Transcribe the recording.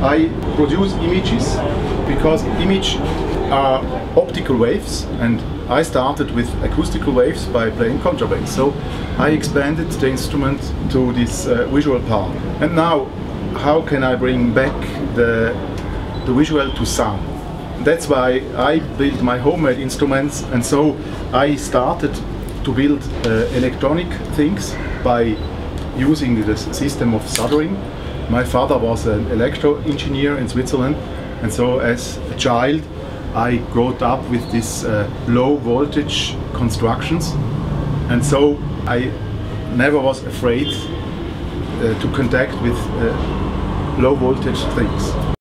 I produce images because image are optical waves and I started with acoustical waves by playing contrabass. So I expanded the instrument to this uh, visual part. And now how can I bring back the, the visual to sound? That's why I built my homemade instruments and so I started to build uh, electronic things by using the system of soldering. My father was an electro engineer in Switzerland and so as a child I grew up with these uh, low voltage constructions and so I never was afraid uh, to contact with uh, low voltage things.